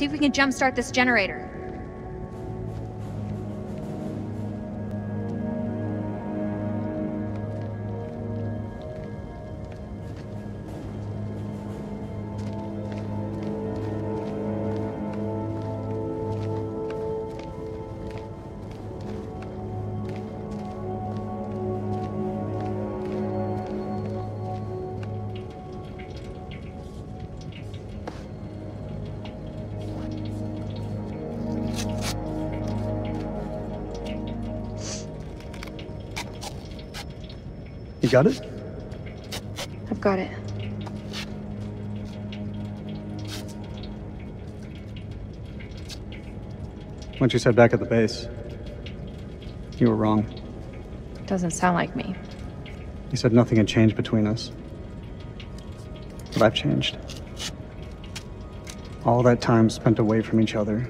See if we can jumpstart this generator. You got it? I've got it. What you said back at the base. You were wrong. Doesn't sound like me. You said nothing had changed between us. But I've changed. All that time spent away from each other.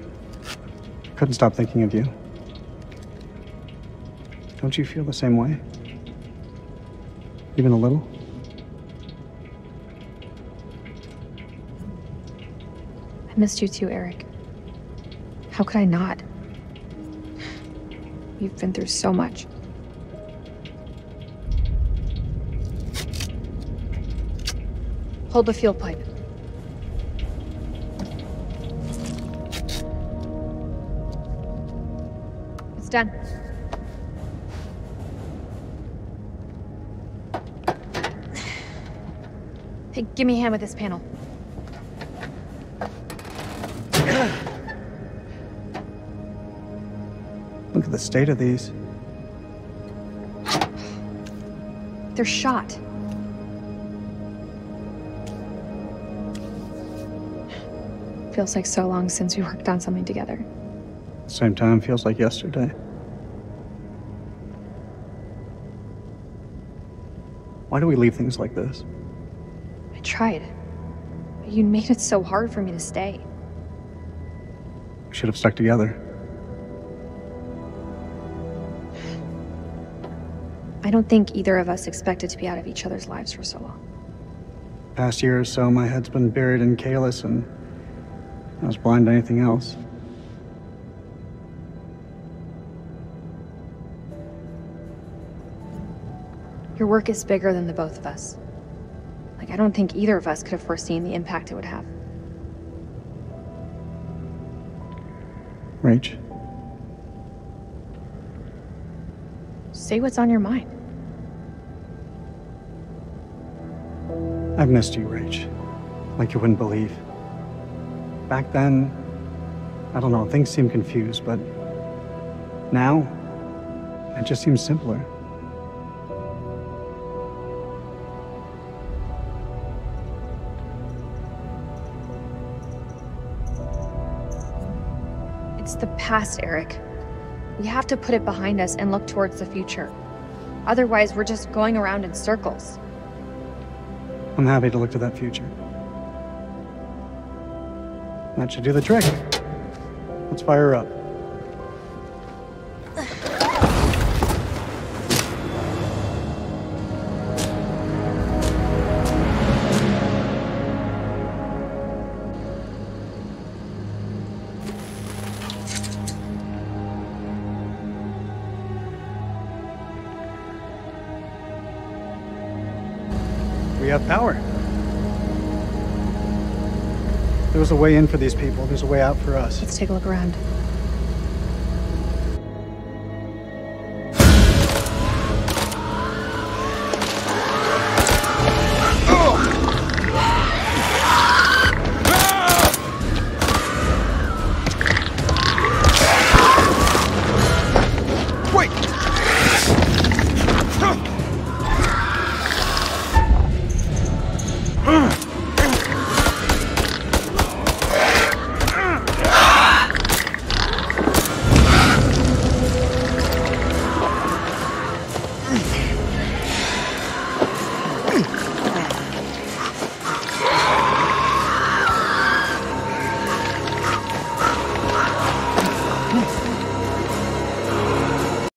Couldn't stop thinking of you. Don't you feel the same way? Even a little? I missed you too, Eric. How could I not? You've been through so much. Hold the fuel pipe. It's done. Hey, give me a hand with this panel. Look at the state of these. They're shot. Feels like so long since we worked on something together. Same time feels like yesterday. Why do we leave things like this? I tried. But you made it so hard for me to stay. We should have stuck together. I don't think either of us expected to be out of each other's lives for so long. Past year or so, my head's been buried in Kalis, and I was blind to anything else. Your work is bigger than the both of us. I don't think either of us could have foreseen the impact it would have. Rach, Say what's on your mind. I've missed you, Rach. Like you wouldn't believe. Back then, I don't know, things seemed confused, but now, it just seems simpler. It's the past, Eric. We have to put it behind us and look towards the future. Otherwise, we're just going around in circles. I'm happy to look to that future. That should do the trick. Let's fire up. Have power. There was a way in for these people. There's a way out for us. Let's take a look around.